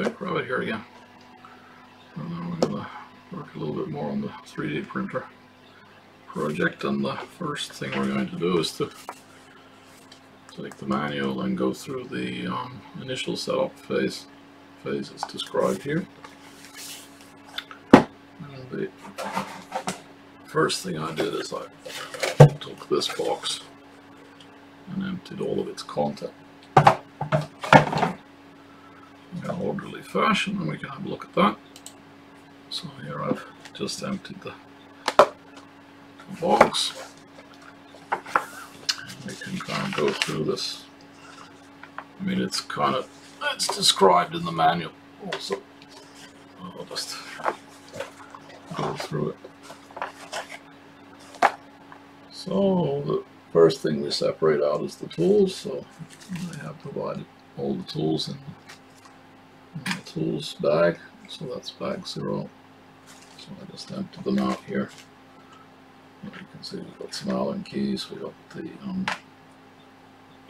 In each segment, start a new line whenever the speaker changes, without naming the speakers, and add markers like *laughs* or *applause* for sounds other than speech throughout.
Okay, grab it here again. And then we're gonna work a little bit more on the 3D printer project. And the first thing we're going to do is to take the manual and go through the um, initial setup phase phases described here. And the first thing I did is I took this box and emptied all of its content in fashion and we can have a look at that. So here I've just emptied the box. We can kind of go through this. I mean, it's kind of, it's described in the manual also. I'll just go through it. So the first thing we separate out is the tools. So I have provided all the tools in, tools bag. So that's bag zero. So I just emptied them out here. You can see we've got some Allen keys, we've got the um,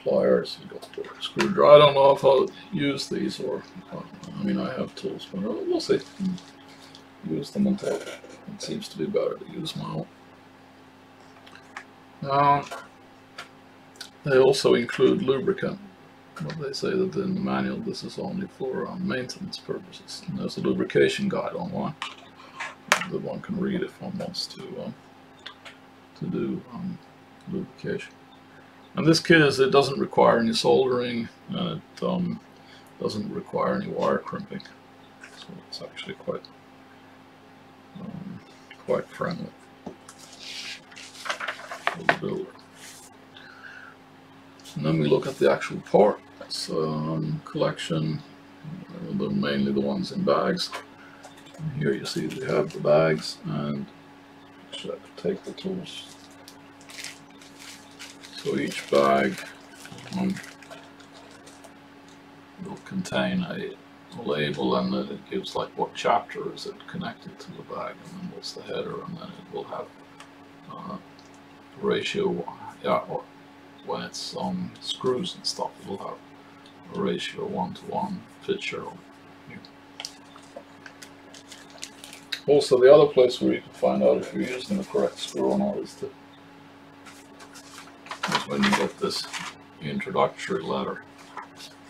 pliers, we've got the screwdriver. I don't know if I'll use these or, I mean, I have tools, but we'll see. Use them until it seems to be better to use my own. Um, they also include lubricant, but they say that in the manual this is only for um, maintenance purposes. And there's a lubrication guide online that one can read if one wants to um, to do um, lubrication. And this kit is it doesn't require any soldering and it um, doesn't require any wire crimping, so it's actually quite um, quite friendly for the builder. And then we look at the actual parts um, collection. Uh, they're mainly the ones in bags. And here you see we have the bags and take the tools. So each bag um, will contain a, label and then it gives like what chapter is it connected to the bag and then what's the header and then it will have uh, ratio, yeah, or when it's on screws and stuff, it will have ratio one to one picture. Also, the other place where you can find out if you're using the correct screw or not is, to, is when you get this introductory letter.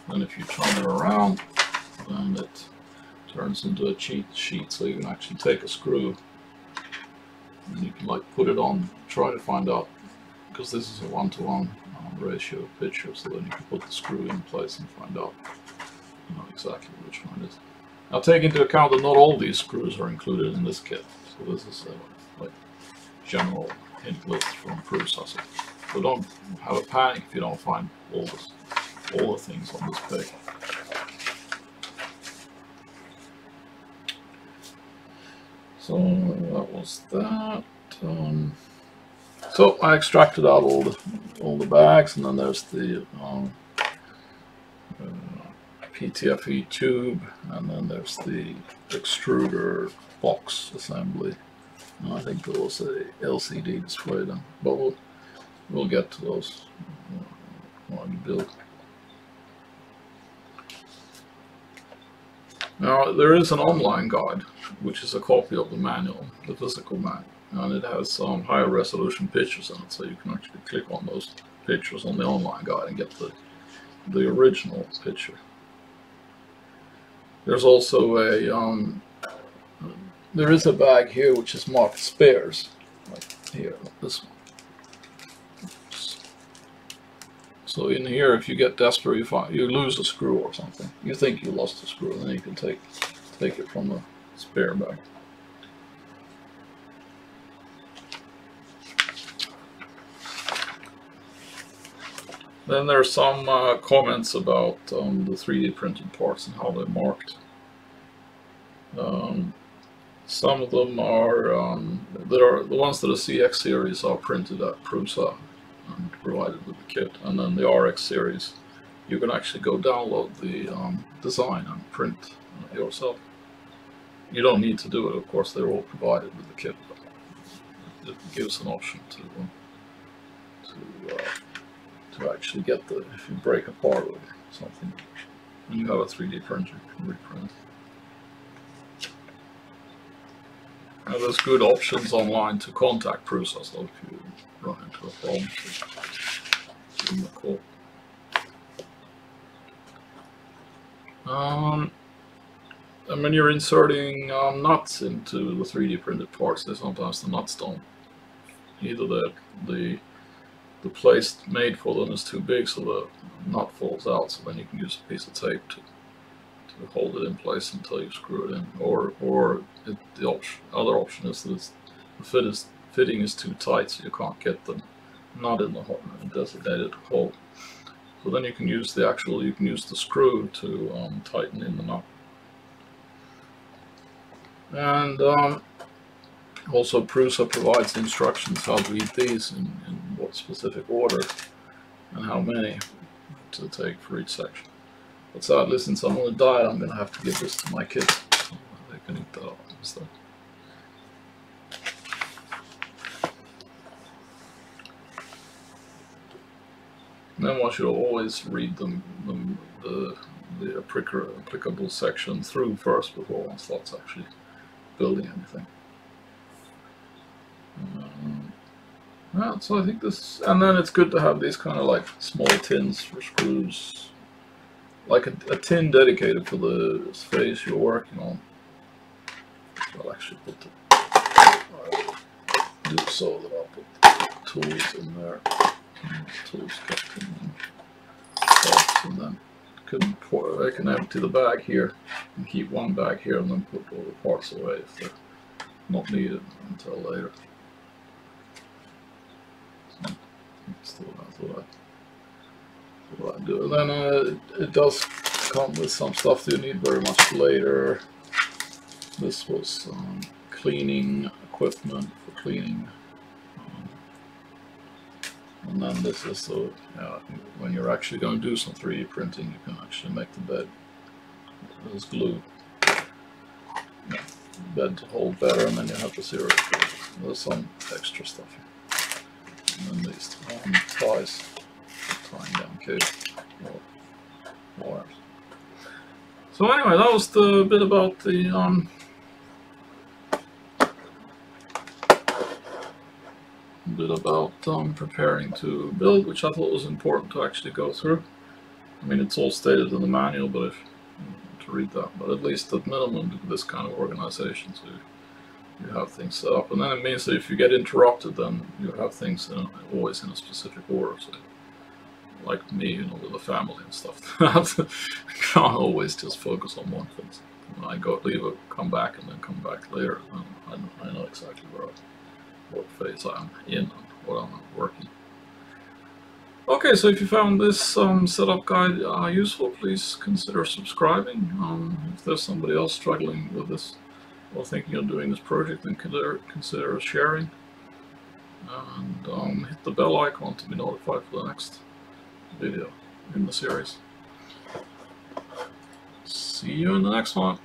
And if you turn it around, then it turns into a cheat sheet, so you can actually take a screw and you can like put it on, try to find out, because this is a one-to-one -one, uh, ratio picture, so then you can put the screw in place and find out you know, exactly which one it is. Now take into account that not all these screws are included in this kit. So this is a like general hint list from Prusa. So don't have a panic if you don't find all this, all the things on this page. So that was that. Um, so I extracted out all the all the bags, and then there's the um, PTFE tube, and then there's the extruder box assembly. And I think there was a LCD display then, but we'll, we'll get to those when you build. Now there is an online guide, which is a copy of the manual, the physical manual, and it has some higher resolution pictures in it, so you can actually click on those pictures on the online guide and get the the original picture. There's also a, um, there is a bag here which is marked spares, like here, this one. So in here, if you get desperate, you find you lose a screw or something. You think you lost a screw, then you can take take it from the spare bag. Then there are some uh, comments about um, the 3D printed parts and how they're marked. Um, some of them are, um, there are the ones that are CX series are printed at Prusa and provided with the kit, and then the RX series, you can actually go download the um, design and print yourself. You don't need to do it, of course, they're all provided with the kit. It gives an option to to uh, to actually get the, if you break apart or something, you have a 3D printer, you can reprint. Now, there's good options online to contact Prusa, so if you run into a problem, give them a call. Um, and when you're inserting um, nuts into the 3D printed parts, they sometimes the nuts don't. Either the the the place made for them is too big, so the nut falls out. So then you can use a piece of tape to to hold it in place until you screw it in. Or or it, the other option is that the fit is fitting is too tight, so you can't get the nut in the designated hole. So then you can use the actual, you can use the screw to um, tighten in the nut. And um, also Prusa provides instructions how to eat these in, in what specific order and how many to take for each section. But sadly, since I'm on a diet, I'm going to have to give this to my kids. They can eat that up. And then one should always read the, the applicable section through first before one starts actually building anything. Yeah, so I think this, and then it's good to have these kind of like small tins for screws, like a, a tin dedicated for the space you're working on. I'll actually put the, I'll do so that I'll put the tools in there tools kept in and then can pour, I can empty the bag here and keep one bag here and then put all the parts away if they're not needed until later. So, And then uh, it, does come with some stuff that you need very much later. This was um, cleaning equipment for cleaning and then this is so yeah, when you're actually going to do some 3D printing, you can actually make the bed as glue. Yeah, bed to hold better, and then you have the zero. There's some extra stuff here. Down wires. So anyway, that was the bit about the um, bit about um, preparing to build, which I thought was important to actually go through. I mean, it's all stated in the manual, but if to read that, but at least at minimum, this kind of organization, so you have things set up, and then it means that if you get interrupted, then you have things in, always in a specific order. So, like me, you know, with the family and stuff, *laughs* can't always just focus on one thing. When I go leave it, come back, and then come back later, I, I know exactly where I what phase I'm in and what I'm working. Okay, so if you found this um, setup guide uh, useful, please consider subscribing. Um, if there's somebody else struggling with this or thinking of doing this project, then consider, consider sharing. And um, hit the bell icon to be notified for the next video in the series. See you in the next one.